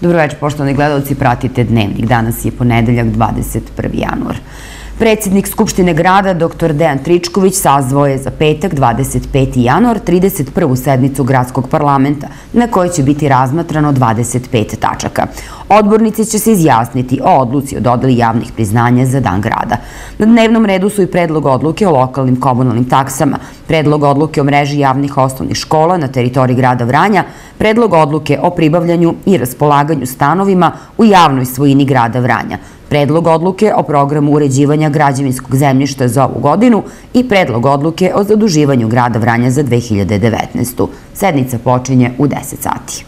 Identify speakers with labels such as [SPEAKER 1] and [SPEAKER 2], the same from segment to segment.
[SPEAKER 1] Dobroveče, poštovani gledalci, pratite Dnevnik. Danas je ponedeljak, 21. januar. Predsjednik Skupštine grada, dr. Dejan Tričković, sazvao je za petak, 25. januar, 31. sednicu gradskog parlamenta, na kojoj će biti razmatrano 25 tačaka. Odbornici će se izjasniti o odluci o dodali javnih priznanja za dan grada. Na dnevnom redu su i predlog odluke o lokalnim komunalnim taksama, predlog odluke o mreži javnih osnovnih škola na teritoriji grada Vranja, predlog odluke o pribavljanju i raspolaganju stanovima u javnoj svojini grada Vranja, predlog odluke o programu uređivanja građevinskog zemljišta za ovu godinu i predlog odluke o zaduživanju grada Vranja za 2019. Sednica počinje u 10 sati.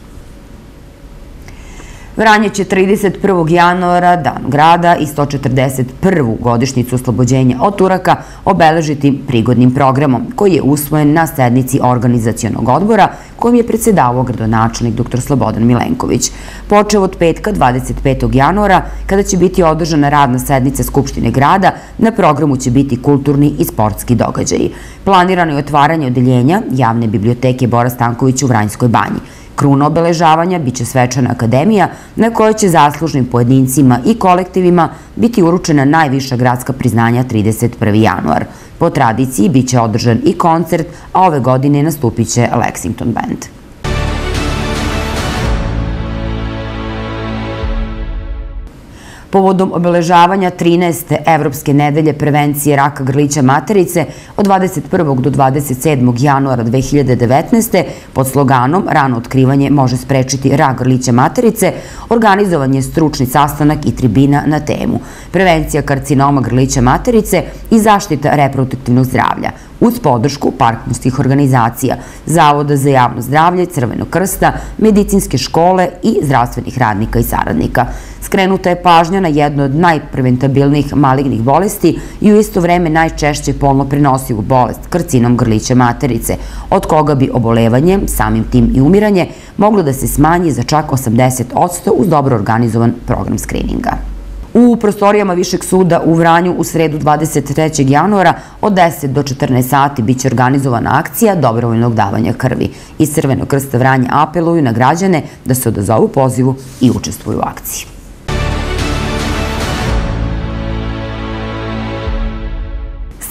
[SPEAKER 1] Vranje će 31. januara, dan grada i 141. godišnicu oslobođenja od Turaka obeležiti prigodnim programom koji je usvojen na sednici organizacijonog odbora kojim je predsedavao gradonačelnik dr. Slobodan Milenković. Počeo od petka 25. januara, kada će biti održana radna sednica Skupštine grada, na programu će biti kulturni i sportski događaji. Planirano je otvaranje odeljenja javne biblioteke Bora Stanković u Vranjskoj banji. Kruna obeležavanja biće svečana akademija na kojoj će zaslužnim pojedincima i kolektivima biti uručena najviša gradska priznanja 31. januar. Po tradiciji biće održan i koncert, a ove godine nastupit će Lexington Band. Povodom obeležavanja 13. Evropske nedelje prevencije raka grlića materice od 21. do 27. januara 2019. pod sloganom Rano otkrivanje može sprečiti rak grlića materice, organizovan je stručni sastanak i tribina na temu Prevencija karcinoma grlića materice i zaštita reproduktivnog zdravlja uz podršku partnerskih organizacija, Zavoda za javno zdravlje, Crvenog krsta, medicinske škole i zdravstvenih radnika i saradnika. Skrenuta je pažnja na jednu od najpreventabilnijih malignih bolesti i u isto vreme najčešće polno prenosivu bolest, karcinom grlića materice, od koga bi obolevanje, samim tim i umiranje, moglo da se smanji za čak 80% uz dobro organizovan program skrininga. U prostorijama Višeg suda u Vranju u sredu 23. januara od 10 do 14 sati biće organizovana akcija dobrovoljnog davanja krvi. Iz Crvenog krsta Vranja apeluju na građane da se odazovu pozivu i učestvuju u akciji.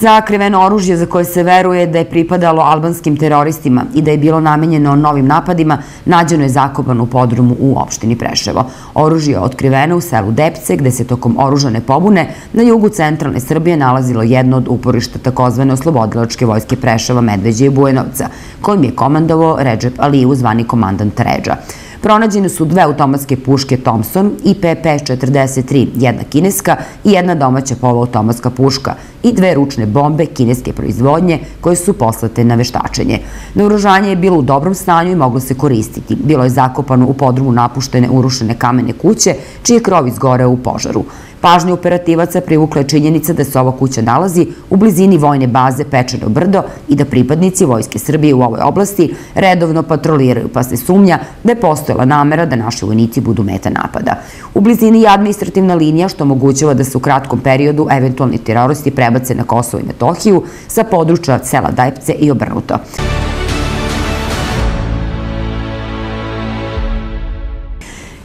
[SPEAKER 1] Zakriveno oružje za koje se veruje da je pripadalo albanskim teroristima i da je bilo namenjeno novim napadima, nađeno je zakopano u podrumu u opštini Preševo. Oružje je otkriveno u selu Depce, gde se tokom oružane pobune na jugu centralne Srbije nalazilo jedno od uporišta takozvane oslobodilačke vojske Preševa, Medveđe i Bujenovca, kojim je komandovao Ređep Aliju, zvani komandant Ređa. Pronađene su dve automatske puške Thompson i PP-43, jedna kineska i jedna domaća poloautomatska puška i dve ručne bombe kineske proizvodnje koje su poslate na veštačenje. Naoružanje je bilo u dobrom stanju i moglo se koristiti. Bilo je zakopano u podrumu napuštene urušene kamene kuće, čiji krov izgoreo u požaru. Pažnje operativaca privukla je činjenica da se ova kuća nalazi u blizini vojne baze Pečeno brdo i da pripadnici Vojske Srbije u ovoj oblasti redovno patroliraju, pa se sumnja da je postojala namera da naši vojnici budu meta napada. U blizini je administrativna linija što omogućava da se u kratkom periodu eventualni teroristi prebace na Kosovo i Metohiju sa područja sela Dajpce i obrnuto.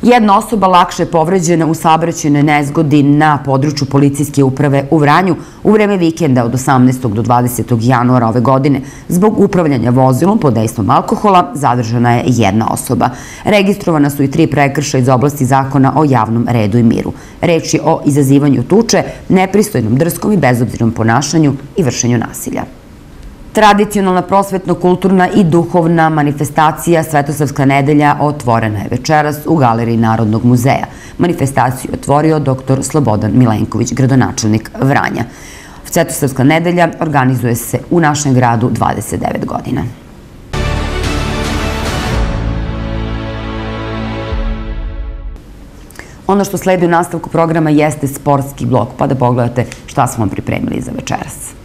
[SPEAKER 1] Jedna osoba lakše je povređena u saobraćajnoj nezgodi na području policijske uprave u Vranju u vreme vikenda od 18. do 20. januara ove godine. Zbog upravljanja vozilom pod dejstvom alkohola zadržana je jedna osoba. Registrovana su i tri prekrša iz oblasti zakona o javnom redu i miru. Reč je o izazivanju tuče, nepristojnom drskom i bezobzirnom ponašanju i vršenju nasilja. Tradicionalna prosvetno-kulturna i duhovna manifestacija Svetosavska nedelja otvorena je večeras u Galeriji Narodnog muzeja. Manifestaciju otvorio dr. Slobodan Milenković, gradonačelnik Vranja. Svetosavska nedelja organizuje se u našem gradu 29 godina. Ono što sledi u nastavku programa jeste sportski blok, pa da pogledate šta smo pripremili za večeras.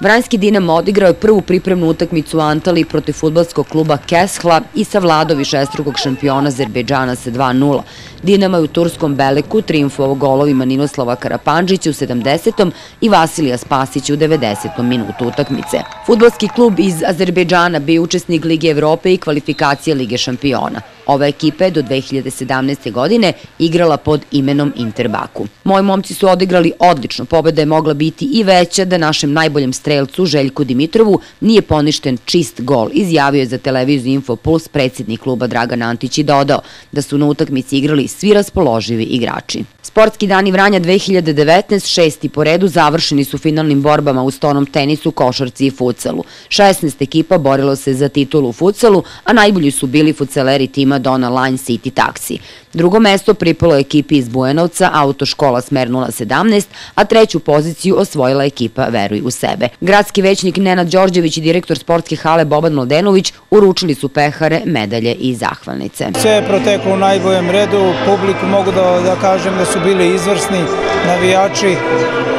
[SPEAKER 1] Vranjski Dinamo odigrao je prvu pripremnu utakmicu u Antali protiv futbalskog kluba Keshla i sa Vladovi šestrukog šampiona Azerbejdžana sa 2-0. Dinamo je u Turskom Beleku triumfovao golovima Ninoslava Karapanđića u 70. i Vasilija Spasića u 90. minutu utakmice. Futbalski klub iz Azerbejdžana bio učesnik Lige Evrope i kvalifikacije Lige šampiona. Ova ekipa je do 2017. godine igrala pod imenom Interbaku. Moji momci su odigrali odlično, pobeda je mogla biti i veća da našem najboljem strelcu Željku Dimitrovu nije poništen čist gol, izjavio je za televiziju Infopuls predsjednik kluba Dragan Antić i dodao da su na utakmici igrali svi raspoloživi igrači. Sportski dani Vranja 2019, šesti po redu, završeni su finalnim borbama u stonom tenisu, košarci i futsalu. 16 ekipa borilo se za titulu u futsalu, a najbolji su bili futsaleri tima Dona Line City Taxi. Drugo mesto pripalo ekipi iz Bujanovca, autoškola Smer 017, a treću poziciju osvojila ekipa Veruj u sebe. Gradski većnik Nenad Đorđević i direktor sportske hale Boban Mladenović uručili su pehare, medalje i zahvalnice.
[SPEAKER 2] Sve je proteklo u najboljem redu, publiku mogu da, da kažem da su bili izvrsni navijači.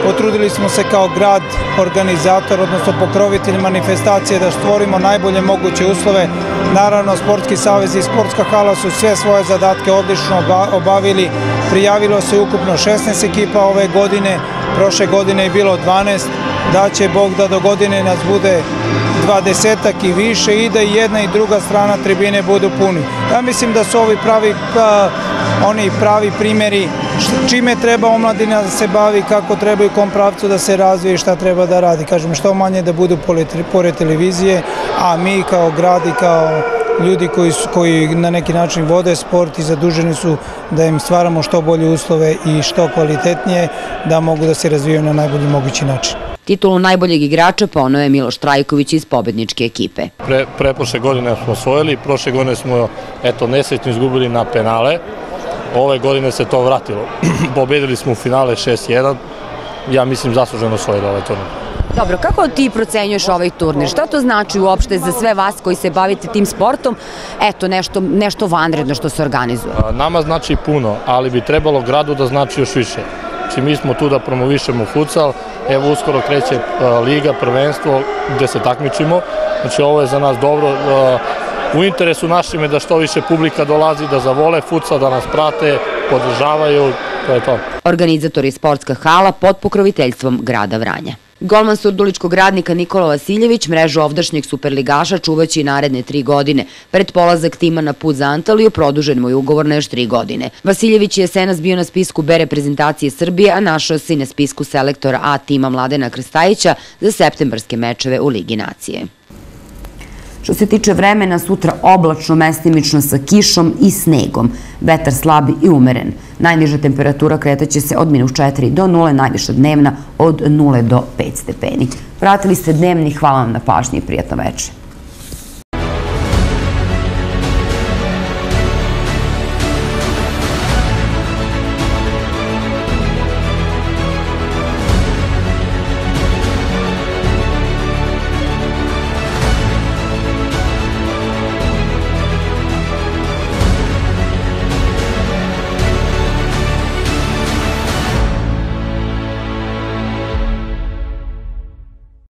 [SPEAKER 2] Potrudili smo se kao grad, organizator, odnosno pokrovitelj manifestacije da stvorimo najbolje moguće uslove. Naravno, Sportski savez i Sportska hala su sve svoje zadatke odlično obavili. Prijavilo se ukupno 16 ekipa ove godine, prošle godine je bilo 12, da će Bog da do godine nas bude dvadesetak i više i da jedna i druga strana tribine budu puni. Ja mislim da su ovi pravi, pa, oni pravi primjeri čime treba omladina da se bavi, kako treba i kom pravcu da se razvije i šta treba da radi. Kažem, što manje da budu pored televizije, a mi kao grad i kao ljudi koji, su, koji na neki način vode sport i zaduženi su da im stvaramo što bolje uslove i što kvalitetnije da mogu da se razvijaju na najbolji mogući način.
[SPEAKER 1] Titulu najboljeg igrača ponove je Miloš Trajković iz pobedničke ekipe.
[SPEAKER 3] Pre, preprošle godine smo osvojili, prošle godine smo eto, nesrećno izgubili na penale, ove godine se to vratilo. Pobedili smo u finale 6-1, ja mislim zasluženo osvojili ovaj turnir.
[SPEAKER 1] Dobro, kako ti procenjuješ ovaj turnir? Šta to znači uopšte za sve vas koji se bavite tim sportom? Eto, nešto, nešto vanredno što se organizuje.
[SPEAKER 3] Nama znači puno, ali bi trebalo gradu da znači još više. Znači, mi smo tu da promovišemo futsal, evo uskoro kreće liga, prvenstvo, gde se takmičimo. Znači, ovo je za nas dobro. U interesu našim je da što više publika dolazi, da zavole futsal, da nas prate, podržavaju, to je to.
[SPEAKER 1] Organizator je sportska hala pod pokroviteljstvom grada Vranja. Golman surduličkog radnika Nikola Vasiljević mrežu ovdašnjeg superligaša čuvaći naredne tri godine. Pred polazak tima na put za Antaliju produžen mu je ugovor na još tri godine. Vasiljević je senas bio na spisku B reprezentacije Srbije, a našao se i na spisku selektora A tima Mladena Krstajića za septembarske mečeve u Ligi nacije. Što se tiče vremena, sutra oblačno, mestimično sa kišom i snegom. Vetar slabi i umeren. Najniža temperatura kretaće se od minus 4 do 0, najviša dnevna od 0 do 5 stepeni. Pratili ste dnevni, hvala vam na pažnji i prijatno večer.